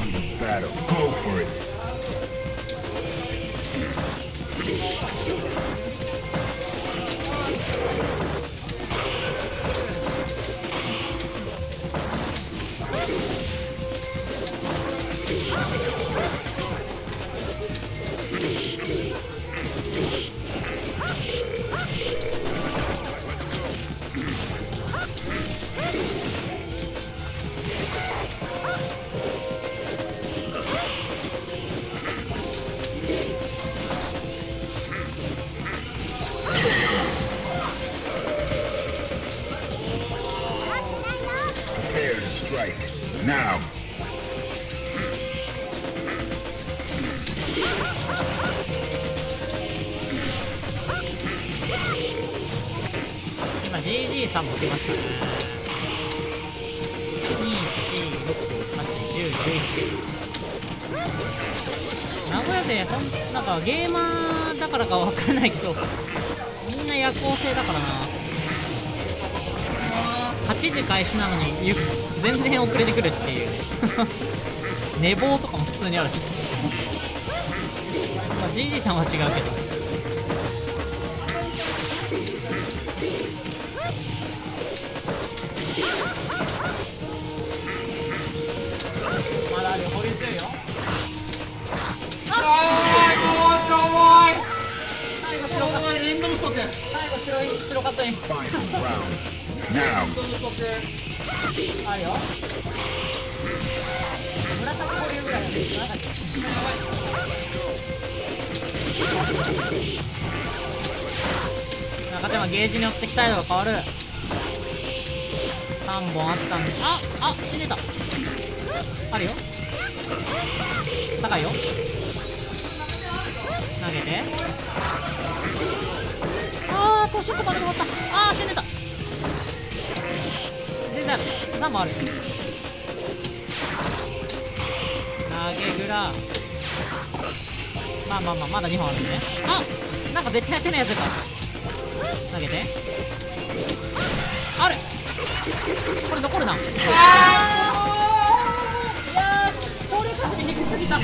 the battle. Go for it. Strike. Now. GG さんも来ましたね2、4、6、8、10、11名古屋勢ほんなんかゲーマーだからかわからないけどみんな夜行性だからな8時開始なのに全然遅れてくるっていう。寝坊とかも普通にあるし、まあ、GG さんは違うけど。最後白い白かったに Final round. Now. あるよ紫保留ぐらいだね紫中ではゲージによって期待度が変わる3本あったんでああ死んでたあるよ高いよ投げてのショットが止まった。ああ死んでた。全然ある3もある。投げぐらまあまあまあまだ2本あるね。あなんか絶対やってないやつか。投げて。ある。これ残るな。ああいやー省力発電低すぎた。